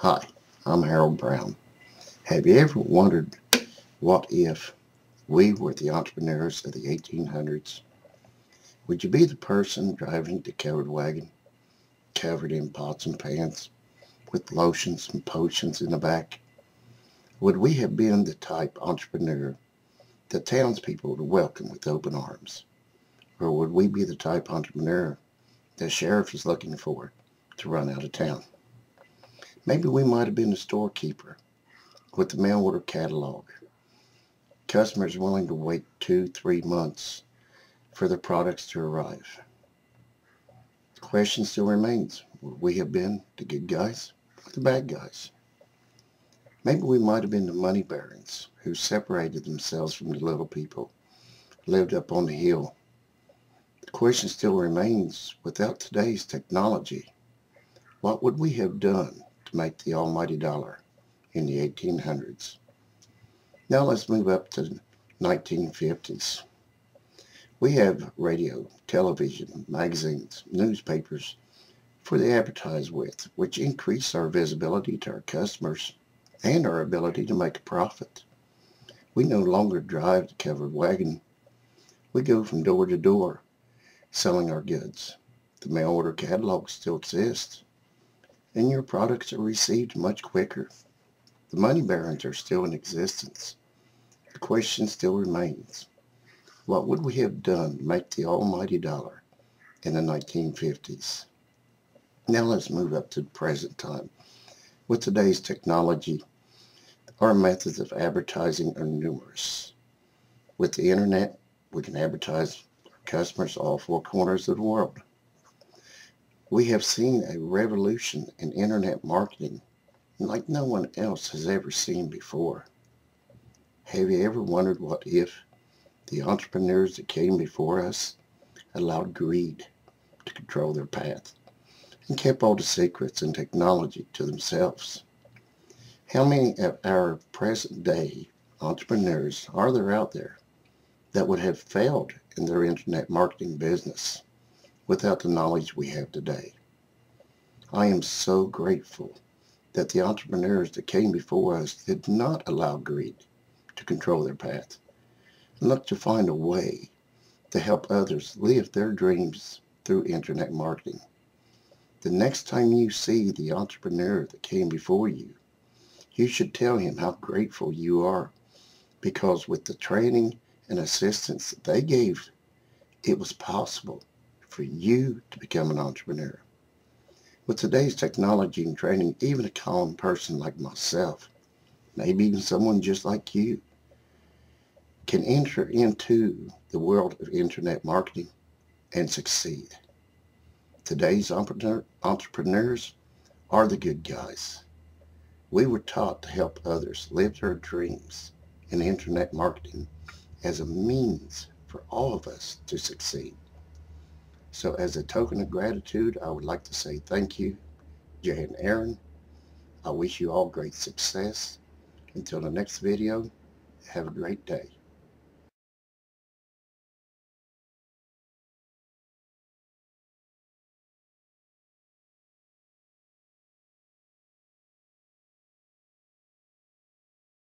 Hi, I'm Harold Brown. Have you ever wondered what if we were the entrepreneurs of the 1800s? Would you be the person driving the covered wagon, covered in pots and pans, with lotions and potions in the back? Would we have been the type entrepreneur that townspeople would welcome with open arms? Or would we be the type entrepreneur the sheriff is looking for to run out of town? Maybe we might have been the storekeeper with the mail order catalog. Customers willing to wait two, three months for their products to arrive. The question still remains, would we have been the good guys or the bad guys? Maybe we might have been the money barons who separated themselves from the little people, lived up on the hill. The question still remains, without today's technology, what would we have done to make the almighty dollar in the 1800s? Now let's move up to the 1950s. We have radio, television, magazines, newspapers for the advertise with, which increase our visibility to our customers and our ability to make a profit. We no longer drive the covered wagon. We go from door to door selling our goods. The mail order catalog still exists and your products are received much quicker. The money barons are still in existence. The question still remains, what would we have done to make the almighty dollar in the 1950s? Now let's move up to the present time. With today's technology, our methods of advertising are numerous. With the internet, we can advertise customers all four corners of the world. We have seen a revolution in internet marketing like no one else has ever seen before. Have you ever wondered what if the entrepreneurs that came before us allowed greed to control their path and kept all the secrets and technology to themselves? How many of our present day entrepreneurs are there out there that would have failed in their internet marketing business without the knowledge we have today? I am so grateful that the entrepreneurs that came before us did not allow greed to control their path and look to find a way to help others live their dreams through internet marketing. The next time you see the entrepreneur that came before you, you should tell him how grateful you are because with the training and assistance they gave, it was possible for you to become an entrepreneur. With today's technology and training, even a common person like myself, maybe even someone just like you, can enter into the world of internet marketing and succeed. Today's entrepreneurs are the good guys. We were taught to help others live their dreams in internet marketing as a means for all of us to succeed. So as a token of gratitude, I would like to say thank you, Jay and Aaron. I wish you all great success. Until the next video, have a great day.